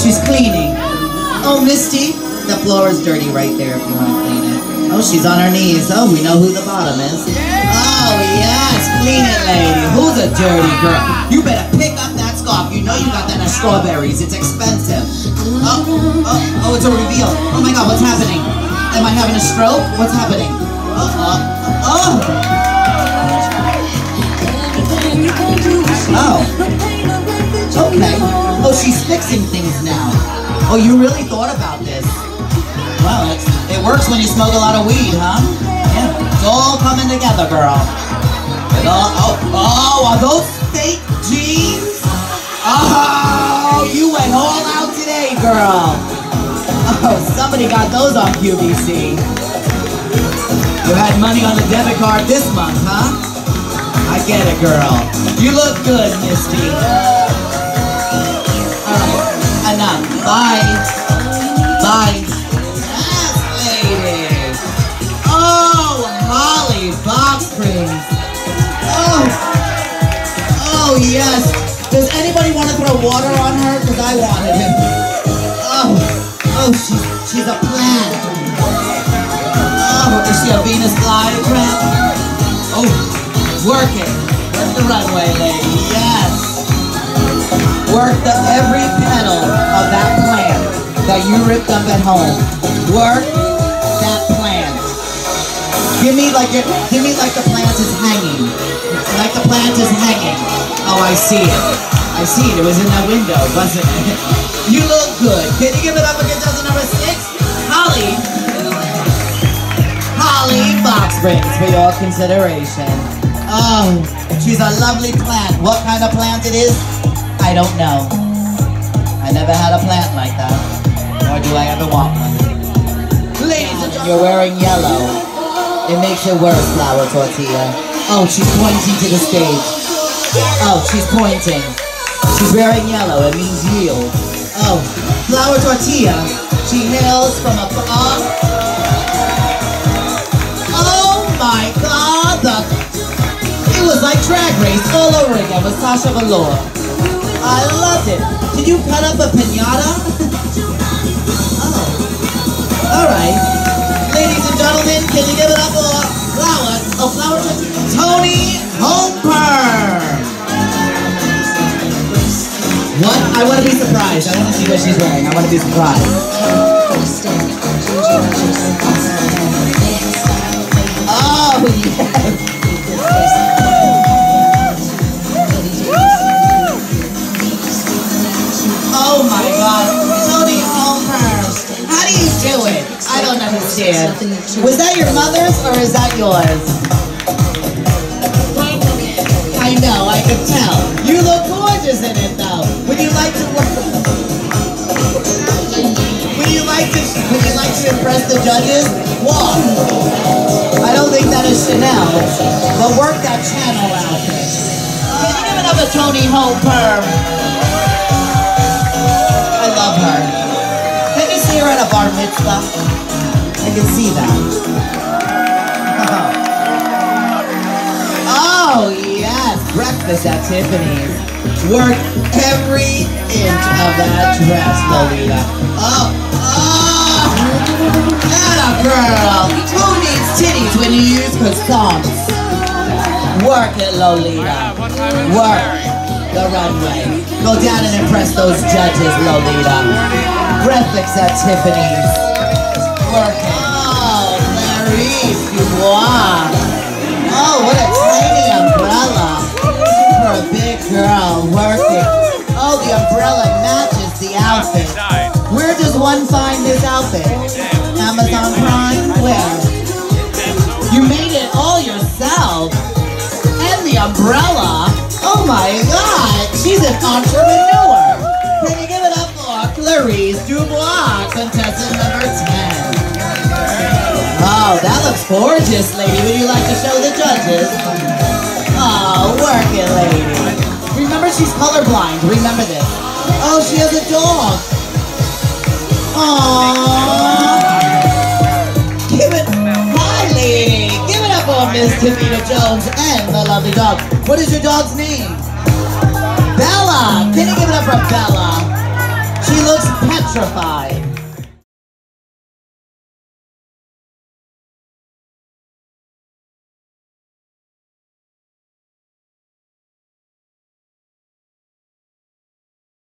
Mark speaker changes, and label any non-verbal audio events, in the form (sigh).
Speaker 1: she's cleaning. Oh, Misty, the floor is dirty right there if you want to clean it. Oh, she's on her knees. Oh, we know who the bottom is. Oh, yes, clean it, lady. Who's a dirty girl? You better pick up that scarf. You know you got that at strawberries. It's expensive. Oh, oh, oh, it's a reveal. Oh my God, what's happening? Am I having a stroke? What's happening? Uh, oh. Oh. Oh, she's fixing things now. Oh, you really thought about this. Well, it works when you smoke a lot of weed, huh? Yeah. It's all coming together, girl. Oh, oh, are those fake jeans? Oh, you went all out today, girl. Oh, somebody got those on QVC. You had money on the debit card this month, huh? I get it, girl. You look good, Misty. Yes. Does anybody want to throw water on her? Because I wanted it. Oh. Oh, she's, she's a plant. Oh, is she a Venus flytrap? Oh, work it. Work the runway, lady. Yes. Work the every petal of that plant that you ripped up at home. Work that plant. Give me like it. Give me like the plant is hanging. Like the plant is hanging. Oh, I see it. I see it. It was in that window, wasn't it? (laughs) You look good. Can you give it up for contestant number six? Holly. Holly Box Springs for your consideration. Oh, she's a lovely plant. What kind of plant it is, I don't know. I never had a plant like that. Nor do I ever want one. Ladies you're wearing yellow. It makes it worse, Flower Tortilla. Oh, she's pointing to the stage. Oh, she's pointing. She's wearing yellow. It means yield. Oh, Flower Tortilla. She hails from a... Uh, oh my God! The, it was like Drag Race all over again with Sasha Velour. I loved it. Did you cut up a pinata? (laughs) oh. All right. Ladies and gentlemen, can you give it up for Flower? Oh, Flower tortilla. Tony Homer. I want to be surprised. I want to see what she's wearing. I want to be surprised. Oh, yes. Oh my God, Tony Homer. How do you do it? I don't understand. Was that your mother's or is that yours? I know, I can tell. Impress the judges? Walk. I don't think that is Chanel, but work that channel outfit. Can you give to Tony Homer? I love her. Can you see her at a bar mitzvah? I can see that. Breakfast at Tiffany's. Work every inch of that dress, Lolita. Oh, oh. Atta girl. Who needs titties when you use croissants? Work it, Lolita. Work the runway. Go down and impress those judges, Lolita. Breakfast at Tiffany's. Work it. Oh, Clarice Dubois. Oh, girl working. Oh, the umbrella matches the outfit. Where does one find this outfit? Amazon Prime? Where? You made it all yourself. And the umbrella. Oh my god, she's an entrepreneur. Can you give it up for Clarice Dubois, contestant number 10? Oh, that looks gorgeous, lady. Would you like to show the judges? Oh, work it, she's colorblind. Remember this. Oh, she has a dog. Aww. Give it, hi, lady. Give it up for Miss Tamina Jones and the lovely dog. What is your dog's name? Bella. Can you give it up for Bella? She looks petrified.